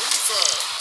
Order